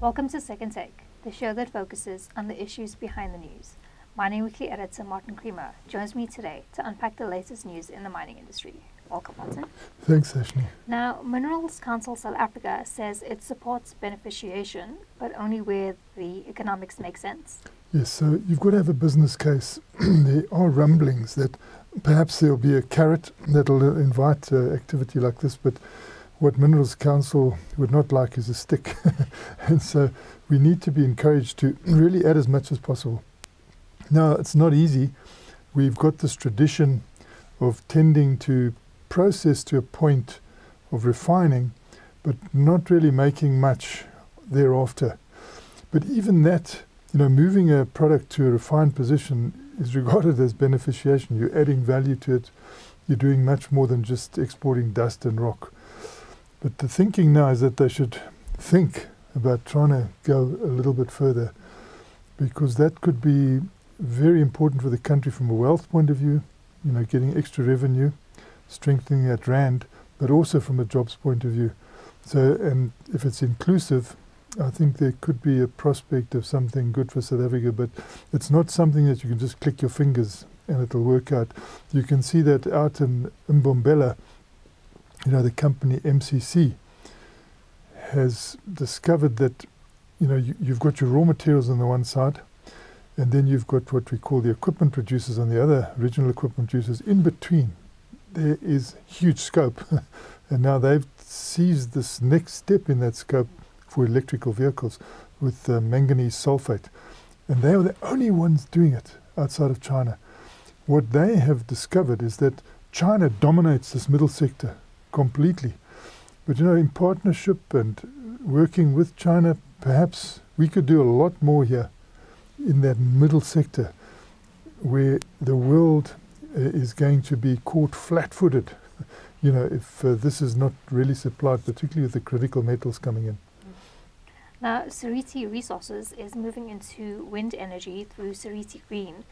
Welcome to Second Take, the show that focuses on the issues behind the news. Mining Weekly editor Martin Creamer joins me today to unpack the latest news in the mining industry. Welcome, Martin. Thanks, Ashley. Now, Minerals Council South Africa says it supports beneficiation, but only where the economics make sense. Yes, so you've got to have a business case. there are rumblings that perhaps there'll be a carrot that'll invite uh, activity like this, but what Minerals Council would not like is a stick. and so we need to be encouraged to really add as much as possible. Now, it's not easy. We've got this tradition of tending to process to a point of refining, but not really making much thereafter. But even that, you know, moving a product to a refined position is regarded as beneficiation. You're adding value to it. You're doing much more than just exporting dust and rock. But the thinking now is that they should think about trying to go a little bit further because that could be very important for the country from a wealth point of view, you know, getting extra revenue strengthening that rand, but also from a jobs point of view. So, and if it's inclusive, I think there could be a prospect of something good for South Africa, but it's not something that you can just click your fingers and it'll work out. You can see that out in Mbombela, you know, the company MMC has discovered that, you know, you, you've got your raw materials on the one side, and then you've got what we call the equipment producers on the other, original equipment producers in between there is huge scope. and now they've seized this next step in that scope for electrical vehicles with uh, manganese sulfate. And they are the only ones doing it outside of China. What they have discovered is that China dominates this middle sector completely. But you know, in partnership and working with China, perhaps we could do a lot more here in that middle sector where the world uh, is going to be caught flat-footed, you know, if uh, this is not really supplied, particularly with the critical metals coming in. Now, Seriti Resources is moving into wind energy through Seriti Green,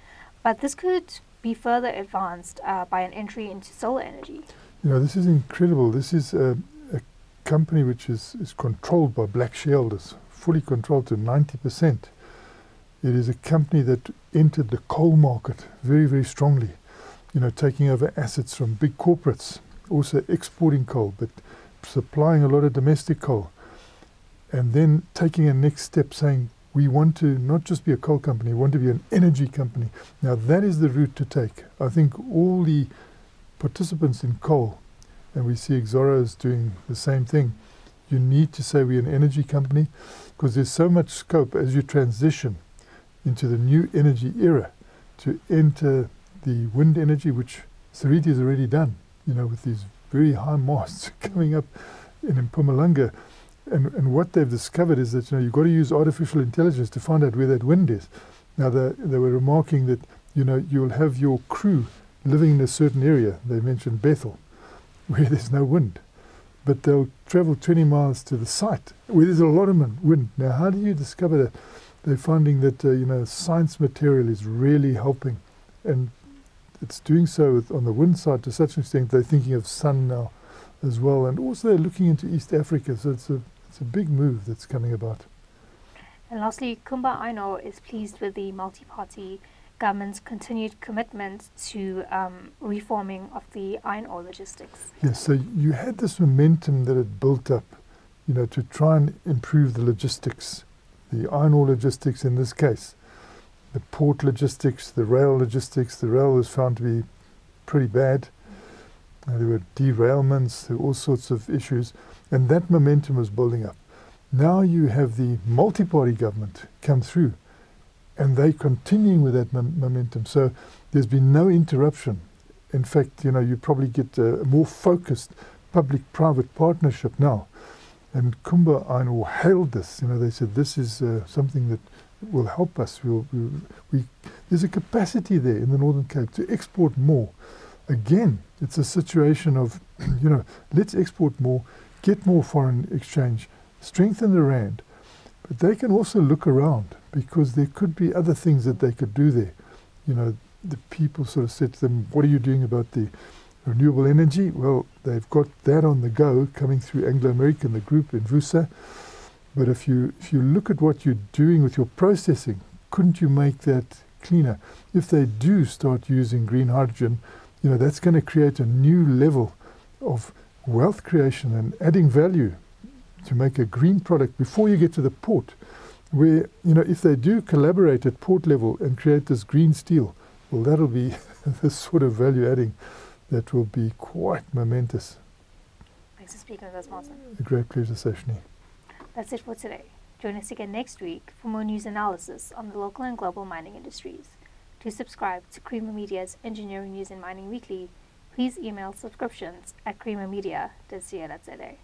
but this could be further advanced uh, by an entry into solar energy. Know, this is incredible. This is a, a company which is, is controlled by black shareholders, fully controlled to 90%. It is a company that entered the coal market very, very strongly you know, taking over assets from big corporates, also exporting coal, but supplying a lot of domestic coal. And then taking a next step saying, we want to not just be a coal company, we want to be an energy company. Now, that is the route to take. I think all the participants in coal, and we see Exxaro is doing the same thing, you need to say we're an energy company because there's so much scope as you transition into the new energy era to enter the wind energy, which Seriti has already done, you know, with these very high masts coming up in Mpumalanga. And, and what they've discovered is that, you know, you've got to use artificial intelligence to find out where that wind is. Now, they, they were remarking that, you know, you'll have your crew living in a certain area. They mentioned Bethal, where there's no wind. But they'll travel 20 miles to the site where there's a lot of wind. Now, how do you discover that? They're finding that, uh, you know, science material is really helping. And it's doing so on the wind side to such an extent they're thinking of sun now as well, and also they're looking into East Africa. So it's a it's a big move that's coming about. And lastly, Kumba Ore is pleased with the multi-party government's continued commitment to um, reforming of the iron ore logistics. Yes, so you had this momentum that had built up, you know, to try and improve the logistics, the iron ore logistics in this case the port logistics, the rail logistics. The rail was found to be pretty bad. Uh, there were derailments, there were all sorts of issues, and that momentum was building up. Now you have the multi-party government come through, and they continuing with that mom momentum. So there's been no interruption. In fact, you know, you probably get a more focused public-private partnership now. And Kumba Ore hailed this. You know, they said this is uh, something that will help us. We'll, we, we, there's a capacity there in the Northern Cape to export more. Again, it's a situation of, you know, let's export more, get more foreign exchange, strengthen the rand. But they can also look around because there could be other things that they could do there. You know, the people sort of said to them, what are you doing about the renewable energy? Well, they've got that on the go coming through Anglo American, the group Envusa. But if you if you look at what you're doing with your processing, couldn't you make that cleaner? If they do start using green hydrogen, you know that's going to create a new level of wealth creation and adding value to make a green product before you get to the port. Where you know if they do collaborate at port level and create this green steel, well, that'll be the sort of value adding that will be quite momentous. Thanks for speaking with us, Martin. A great pleasure, Sashni. That's it for today. Join us again next week for more news analysis on the local and global mining industries. To subscribe to Creamer Media's Engineering News and Mining Weekly, please email subscriptions at creamermedia.co.za.